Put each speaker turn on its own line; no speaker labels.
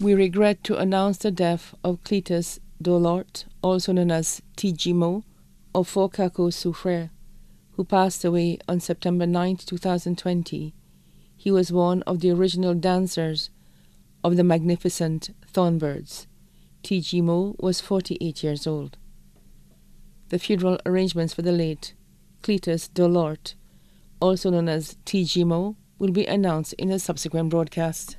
We regret to announce the death of Cletus Dolort, also known as Tijimo, of Fokako Soufriere, who passed away on September 9, 2020. He was one of the original dancers of the magnificent Thornbirds. Tijimo was 48 years old. The funeral arrangements for the late Cletus Dolort, also known as Tijimo, will be announced in a subsequent broadcast.